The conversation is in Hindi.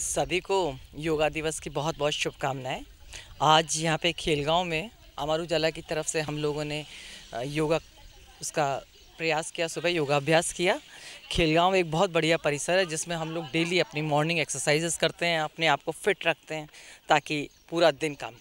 सभी को योगा दिवस की बहुत बहुत शुभकामनाएँ। आज यहाँ पे खेलगांव में अमर उजाला की तरफ़ से हम लोगों ने योगा उसका प्रयास किया, सुबह योगाभ्यास किया। खेलगांव एक बहुत बढ़िया परिसर है जिसमें हम लोग डेली अपनी मॉर्निंग एक्सरसाइजेस करते हैं, अपने आप को फिट रखते हैं ताकि पूरा दिन काम